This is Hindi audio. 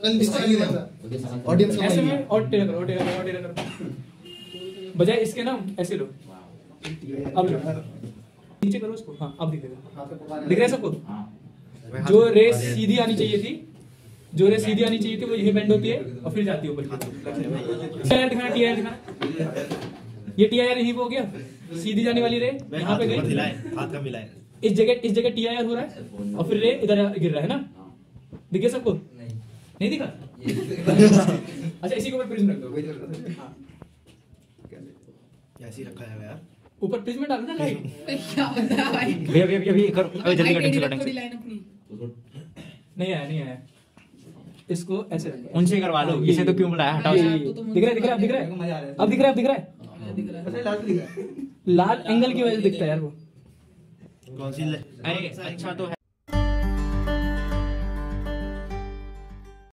ऑडियंस ऐसे में और टेढ़ा करो और टेढ़ा करो और टेढ़ा करो बजाय इसके ना ऐसे लो। अब लो। नीचे करो उसको। हाँ अब दिखेगा दिख रहा है सबको? जो रेस सीधी आनी चाहिए थी जो रेस सीधी आनी चाहिए थी वो यही बेंड होती है और फिर जाती है ऊपर टीआर दिखाना टीआर दिखाना ये टीआर यहीं हो गया। सीधी जाने वाली रे यहाँ पे गई। हाथ का मिलाए। इस जगह इस जगह टीआर हो रहा है और फिर रे इधर गिर रहा है ना? दिखे सबको? नहीं दिखा? अच्छा इसी के ऊपर प्रिज्म रख दो। हाँ। ऐसे रखा है यार? ऊपर प्रिज्म डाल ना लाइट क्या भाई भैया भैया अभी करो अभी जल्दी कटिंग टेढ़ी से कटिंग थोड़ी लाइन अपनी नहीं आया नहीं आया इसको ऐसे उनसे करवा लो हाँ, इसे तो क्यों बुलाया? हटाओ। ये- तो दिख रहा है दिख रहा है दिख रहा है। अब दिख रहा है दिख रहा है। दिख रहा है। लाल एंगल की वजह से दिखता है यार वो। कौन सी अरे अच्छा तो है।